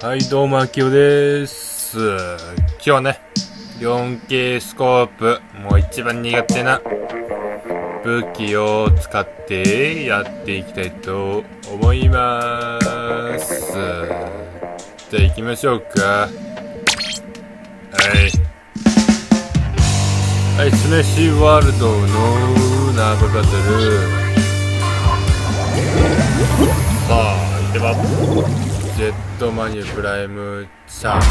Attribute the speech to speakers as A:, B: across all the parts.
A: はい、どうも、あきおです。今日はね、4K スコープ、もう一番苦手な武器を使ってやっていきたいと思います。じゃあ行きましょうか。はい。はい、スメッシュワールドのナーババトル。さあ、では、ジェットマニュプライムチャース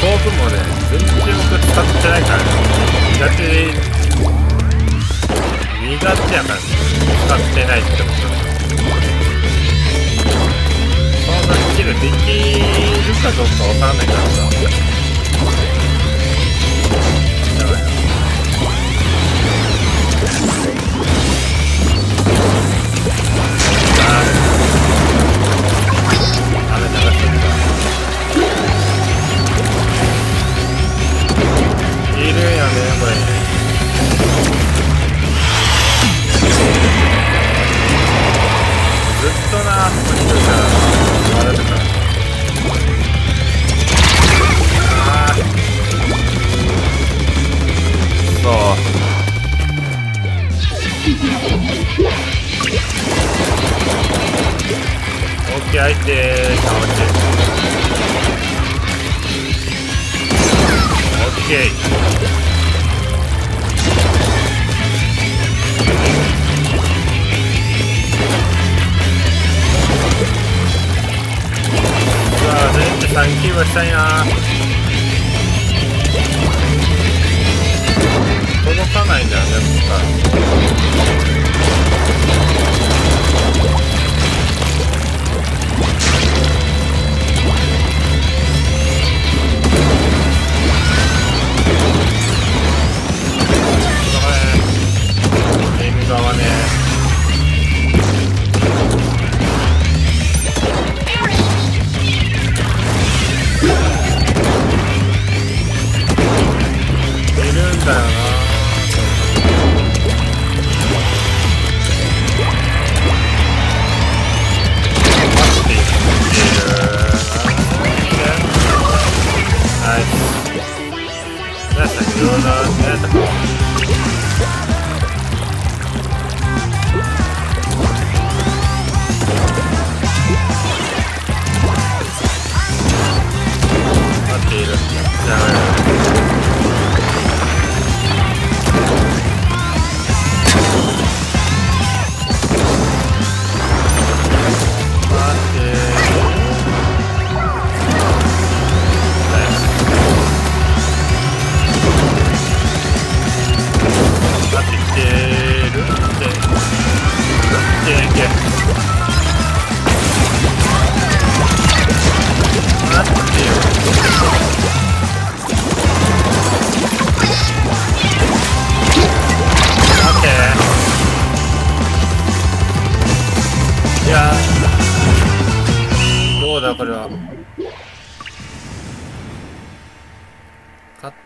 A: コープもね全然僕使ってないから。ね苦手。苦手やから使ってないってこと。そんなスキルできるかどうかわからないからさ。倒してオッケー。さあ全部3球はしたいな届かないんだよねここからエイ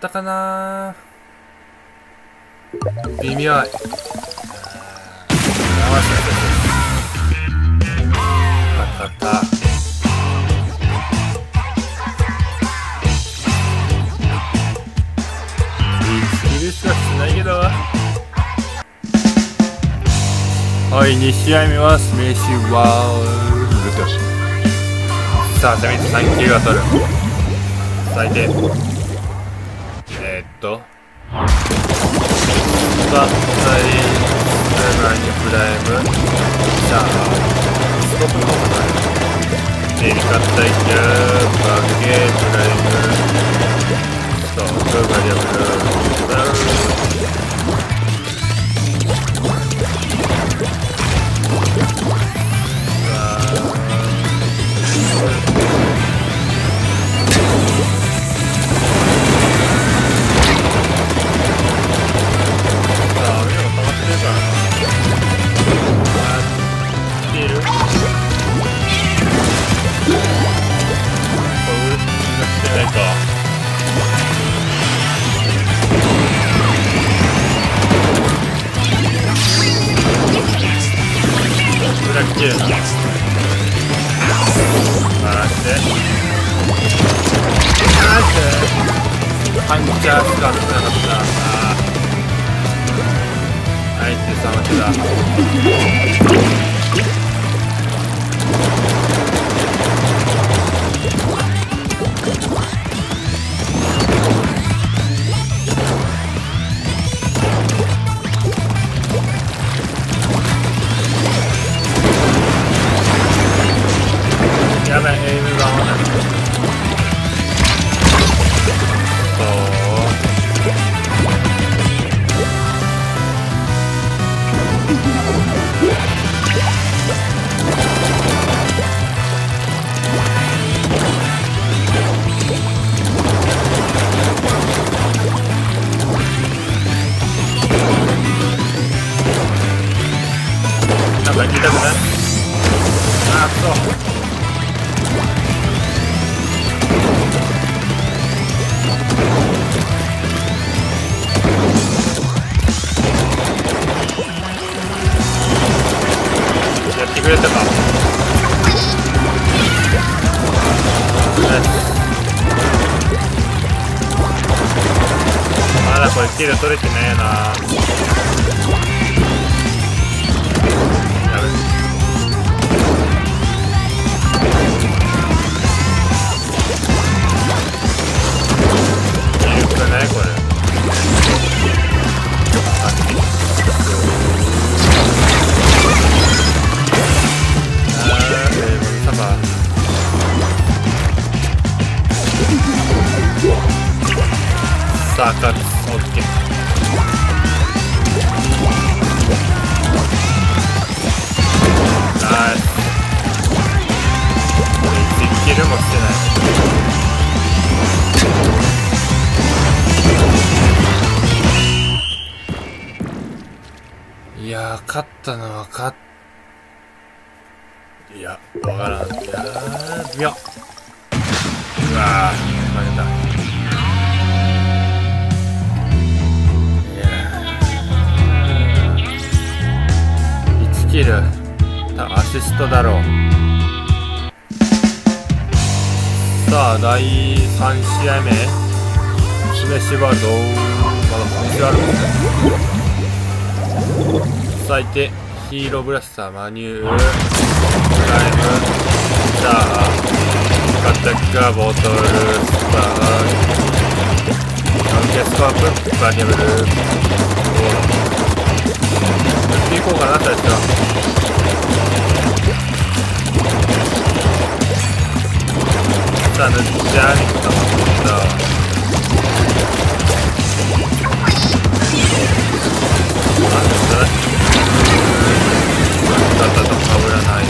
A: ったかな。微妙。いあー。合わせて勝ったルしかしないけどはい2試合目はスメッシュワールド。さあ攻めて3球が取る。最低えー、っと。さあはいプライムプライム。さあ。ストップ。の方かなエリカッタイキャーバグゲープライム。ストップバリアブル。さあ、目パンチャーしか当たってなかった。あーはい手さま手だ。なんか痛くない？あーそう。やってくれた。かまだこれキル取れてないよな。さあ勝つオッケーナイスこれ1キルもしてないいやー勝ったのは勝っいや、わからん。いやー、微妙。うわー、1キル。多分アシストだろう。さあ、第3試合目。スメシはどうまだ本気あるもんね。最低ヒーローブラスターマニュールタイムさあカタッカーボトルスターノンケスコープバリアブルお塗っていこうかな最初さあ塗っちゃにかまったなんだ。ったと被らない。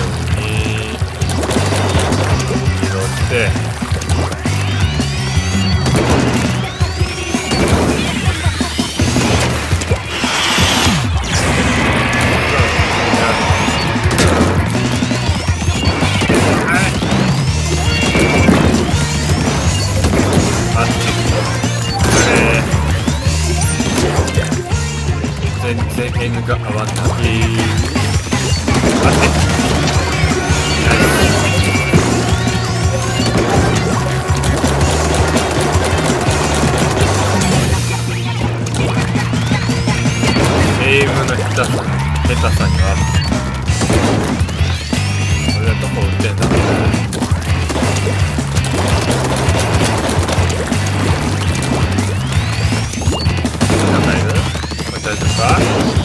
A: な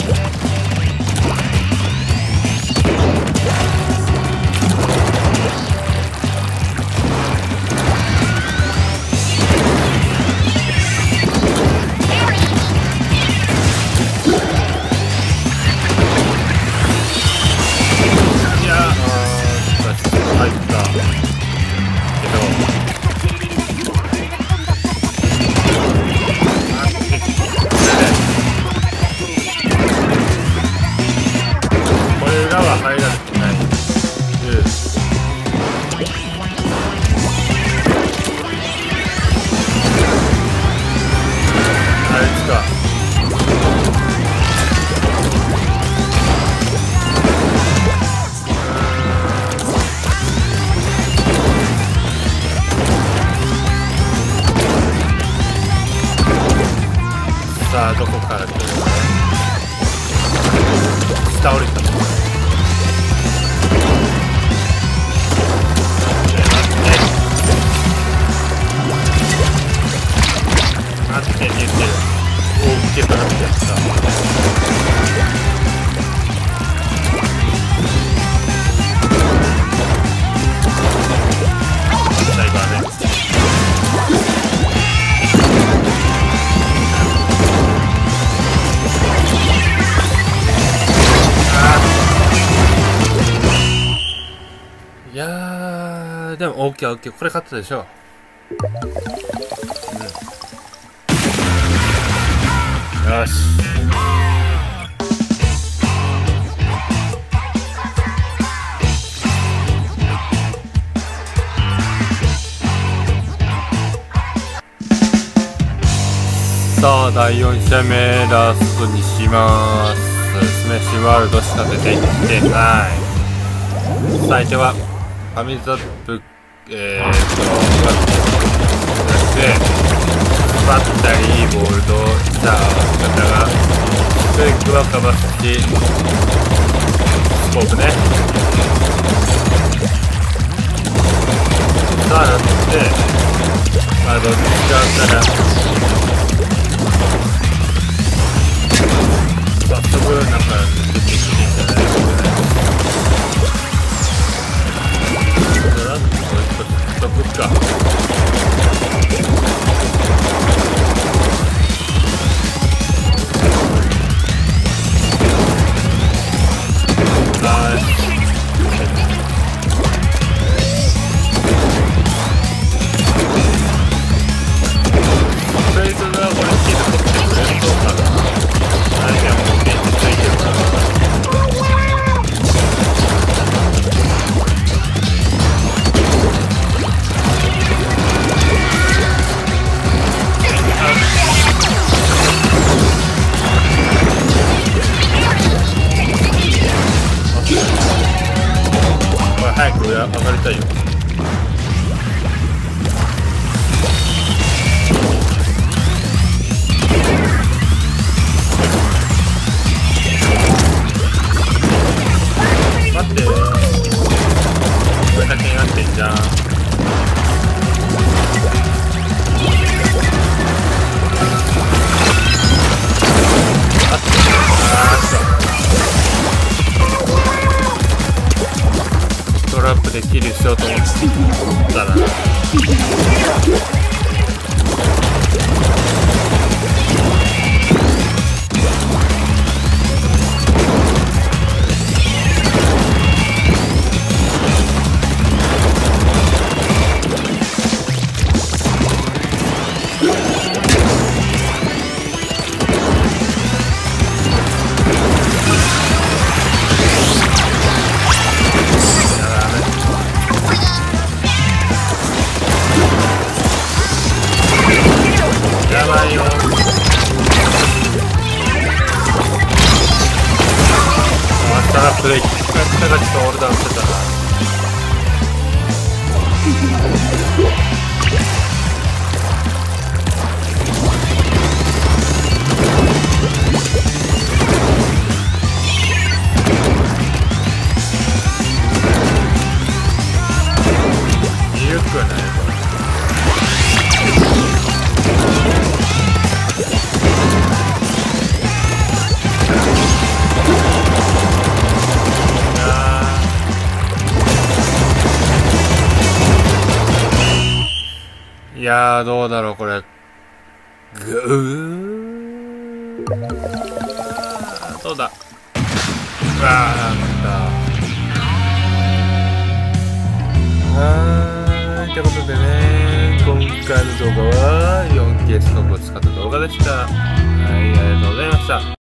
A: あどこから来るの下降た。って。言って。るお受けた。なってやっー、でも OK、OK。これ勝ったでしょ？うん。よし。さあ、第4射目ラストにします。スメッシュワールドしか出てきてない。相手は、ファミザップ、えーっと、で、バッタリー、ボールド、じゃあ、方が、スイックはかばすし、スコープね。さあ、なんで、まあ、どっちかだったら、早速なんか出てきをち Dayım. いやー、どうだろう、これ。ぐー。どうだ。うわー、なんだ。はーい、ということでね、今回の動画は 4K スコープを使った動画でした。はい、ありがとうございました。